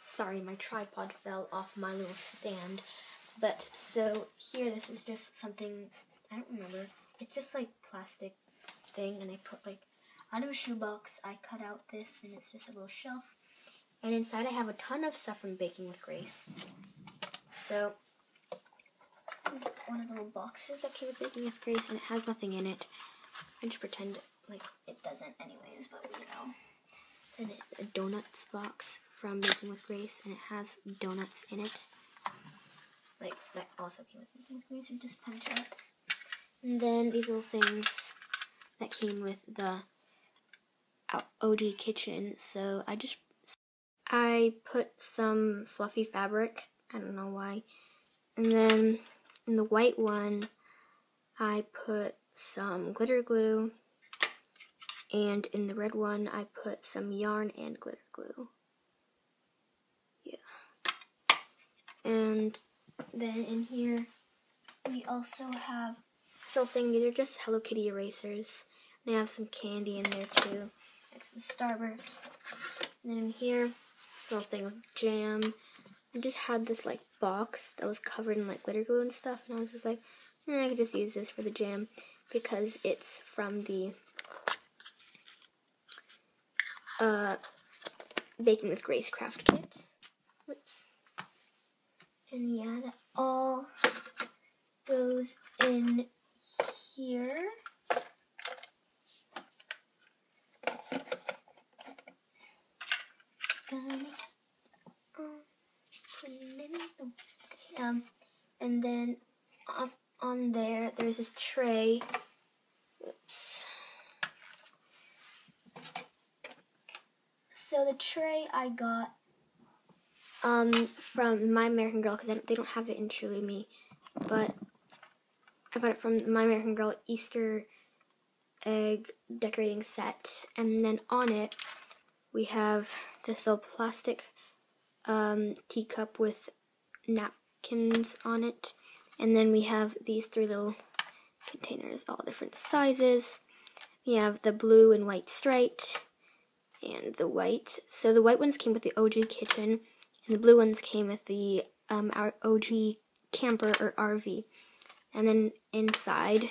Sorry, my tripod fell off my little stand. But so here, this is just something I don't remember. It's just like plastic thing, and I put like out of a shoebox. I cut out this, and it's just a little shelf. And inside, I have a ton of stuff from Baking with Grace. So this is one of the little boxes that came with Baking with Grace, and it has nothing in it. I just pretend like it doesn't, anyways. But you know, And it, a donuts box from Baking with Grace, and it has donuts in it. Like that also came with Baking with Grace, or just punch outs. And then these little things that came with the OG kitchen. So I just I put some fluffy fabric. I don't know why. And then in the white one, I put some glitter glue. And in the red one, I put some yarn and glitter glue. Yeah. And then in here, we also have this little thing. These are just Hello Kitty erasers. And I have some candy in there too. Like some Starburst. And then in here, little thing of jam. I just had this like box that was covered in like glitter glue and stuff. And I was just like, eh, I could just use this for the jam because it's from the uh, Baking with Grace craft kit. Whoops. And yeah, that all goes in here. Um, and then on there, there's this tray. So the tray I got um, from My American Girl because they don't have it in Truly Me, but I got it from My American Girl Easter egg decorating set, and then on it we have this little plastic um, teacup with napkins on it, and then we have these three little containers, all different sizes. We have the blue and white striped, and the white. So the white ones came with the OG kitchen, and the blue ones came with the um, our OG camper or RV. And then inside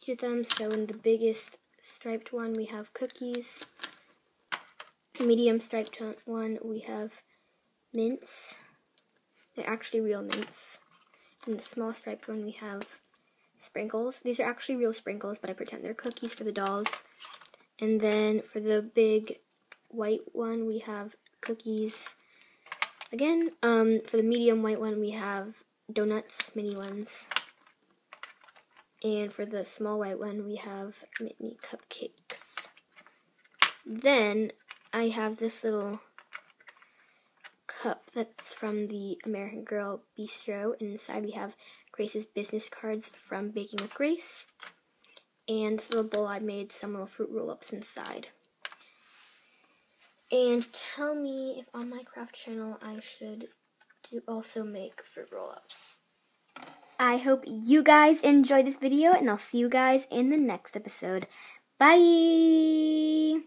each of them, so in the biggest striped one, we have cookies. Medium striped one, we have mints. They're actually real mints. In the small striped one, we have sprinkles. These are actually real sprinkles, but I pretend they're cookies for the dolls. And then for the big white one, we have cookies. Again, um, for the medium white one, we have donuts, mini ones. And for the small white one, we have mini cupcakes. Then I have this little cup that's from the American Girl Bistro. Inside we have Grace's business cards from Baking with Grace. And this little bowl I made some little fruit roll-ups inside. And tell me if on my craft channel I should do also make fruit roll-ups. I hope you guys enjoyed this video, and I'll see you guys in the next episode. Bye!